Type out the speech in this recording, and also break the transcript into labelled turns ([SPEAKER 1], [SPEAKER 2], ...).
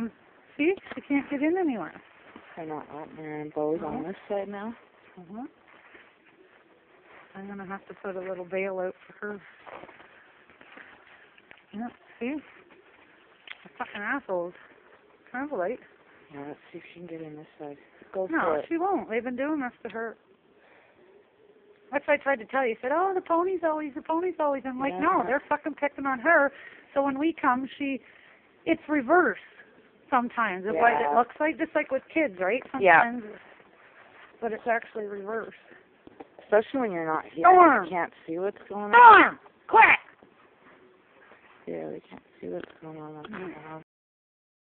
[SPEAKER 1] Um, see, she can't get in anywhere.
[SPEAKER 2] They're not her in bows on this side now.
[SPEAKER 1] Uh-huh. I'm gonna have to put a little bale out for her. Yeah, see? The fucking assholes. Tremblite.
[SPEAKER 2] Yeah, let's see if she can get in this side. Go
[SPEAKER 1] No,
[SPEAKER 2] for it.
[SPEAKER 1] she won't. They've been doing this to her. That's what I tried to tell you. He said, oh, the pony's always, the pony's always. I'm like, no, they're fucking picking on her. So when we come, she, it's reverse sometimes of what it looks like, just like with kids, right?
[SPEAKER 2] Yeah.
[SPEAKER 1] Sometimes, but it's actually reverse.
[SPEAKER 2] Especially when you're not here.
[SPEAKER 1] Storm.
[SPEAKER 2] You can't see what's going on.
[SPEAKER 1] Storm! Quick!
[SPEAKER 2] Yeah, they can't see what's going on